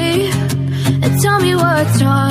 away And tell me what's wrong.